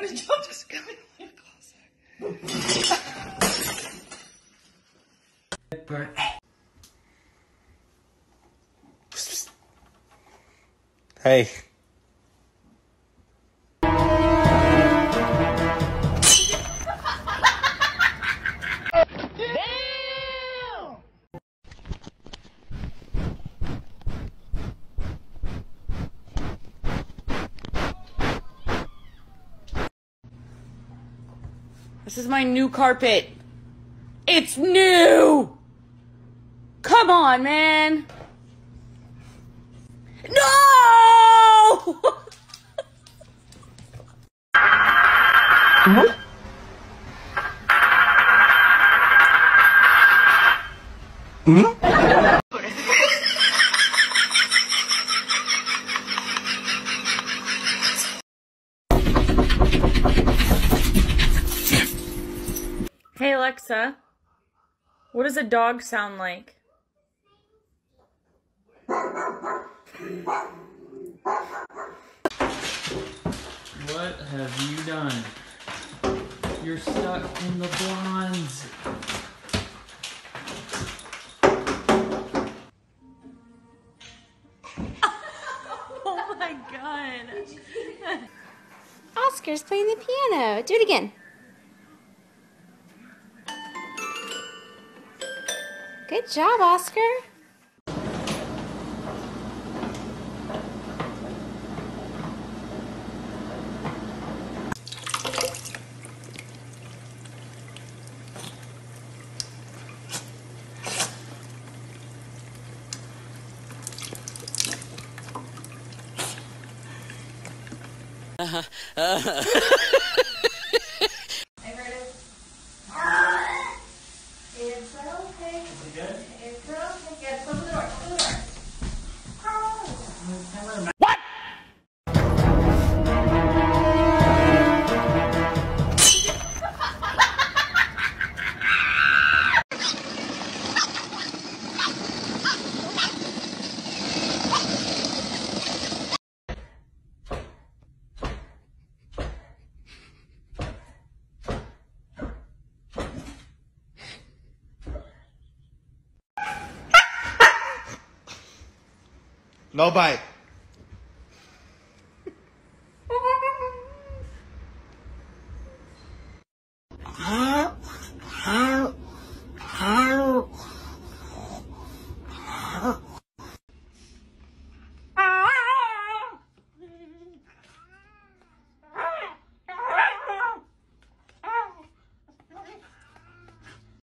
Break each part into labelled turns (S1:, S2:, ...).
S1: gonna jump.
S2: Just go closer.
S3: Hey.
S1: This is my new carpet. It's new! Come on, man! No! Hey hmm Alexa, what does a dog sound like?
S4: What have you done? You're stuck in the blinds.
S1: Oh my god.
S5: Oscar's playing the piano. Do it again. Good job, Oscar.
S6: It's
S3: No bite.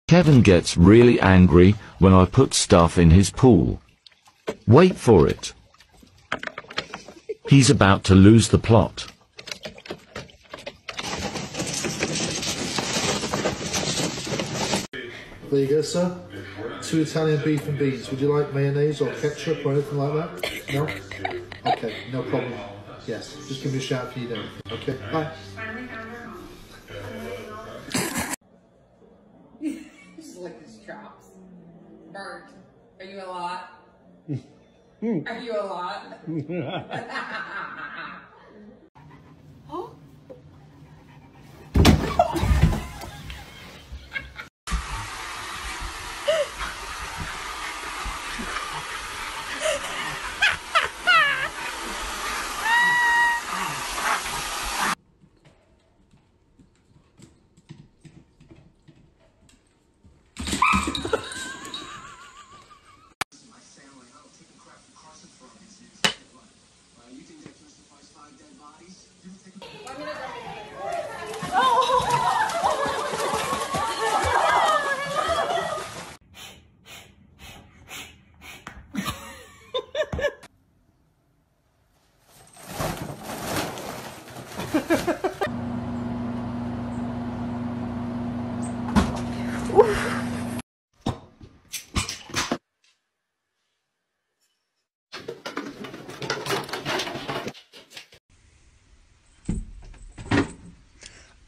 S7: Kevin gets really angry when I put stuff in his pool. Wait for it. He's about to lose the plot.
S8: There you go, sir. Two Italian beef and beans. Would you like mayonnaise or ketchup or anything like that? No? Okay, no problem. Yes, just give me a shout if you need anything. Okay, bye.
S6: Just lick his chops. Bert, are you a lot? Are you a lot?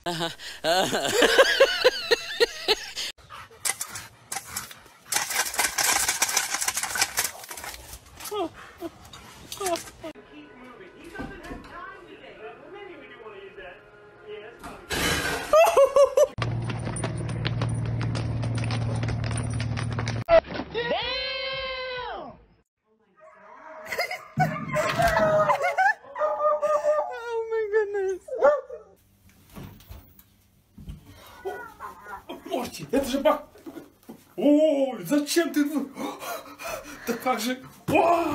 S3: Uh-huh. Uh-huh. oh, oh, oh. Же бак... О, зачем ты... Да как же... О!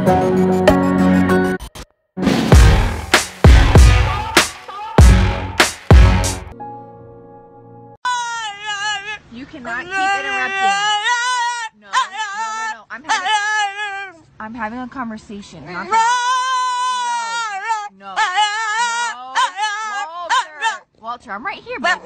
S2: You cannot keep interrupting. No, no, no, no. I'm having, I'm having a conversation. Not no, no, no. Walter, Walter, I'm right here, baby.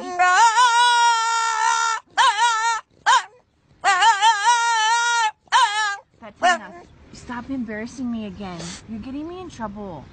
S2: Stop embarrassing me again. You're getting me in trouble.